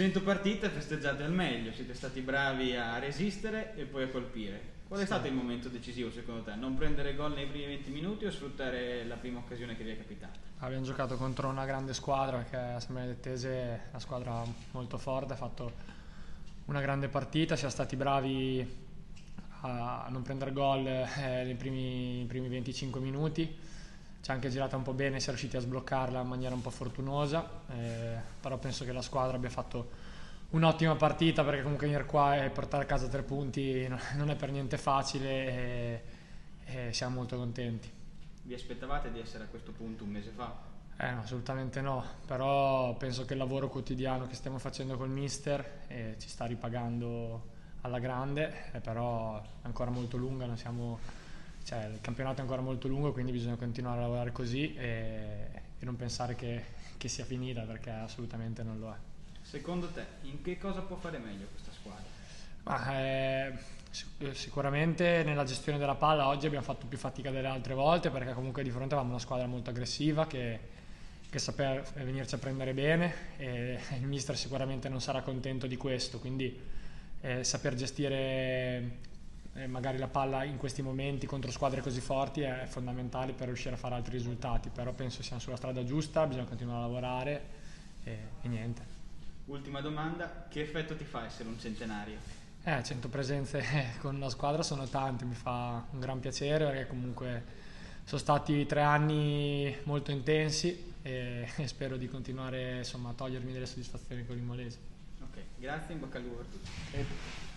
100 partite festeggiate al meglio, siete stati bravi a resistere e poi a colpire. Qual è stato il momento decisivo secondo te? Non prendere gol nei primi 20 minuti o sfruttare la prima occasione che vi è capitata? Abbiamo giocato contro una grande squadra perché a San Benedettese è una squadra molto forte, ha fatto una grande partita, siamo stati bravi a non prendere gol eh, nei primi, primi 25 minuti ci ha anche girata un po' bene, si è riusciti a sbloccarla in maniera un po' fortunosa, eh, però penso che la squadra abbia fatto un'ottima partita perché comunque venire qua e portare a casa tre punti non è per niente facile e, e siamo molto contenti. Vi aspettavate di essere a questo punto un mese fa? Eh, no, assolutamente no, però penso che il lavoro quotidiano che stiamo facendo col mister eh, ci sta ripagando alla grande, eh, però è ancora molto lunga, non siamo cioè, il campionato è ancora molto lungo, quindi bisogna continuare a lavorare così e, e non pensare che, che, sia finita perché assolutamente non lo è. Secondo te, in che cosa può fare meglio questa squadra? Ma, eh, sicuramente nella gestione della palla oggi abbiamo fatto più fatica delle altre volte perché comunque di fronte avevamo una squadra molto aggressiva che, che sapeva venirci a prendere bene e il mister sicuramente non sarà contento di questo, quindi eh, saper gestire eh, magari la palla in questi momenti contro squadre così forti è fondamentale per riuscire a fare altri risultati, però penso siamo sulla strada giusta, bisogna continuare a lavorare e, e niente. Ultima domanda, che effetto ti fa essere un centenario? Eh, 100 presenze con la squadra sono tante, mi fa un gran piacere perché comunque sono stati tre anni molto intensi e, e spero di continuare insomma, a togliermi delle soddisfazioni con il Molese. Ok, grazie, in bocca al lupo per tutti.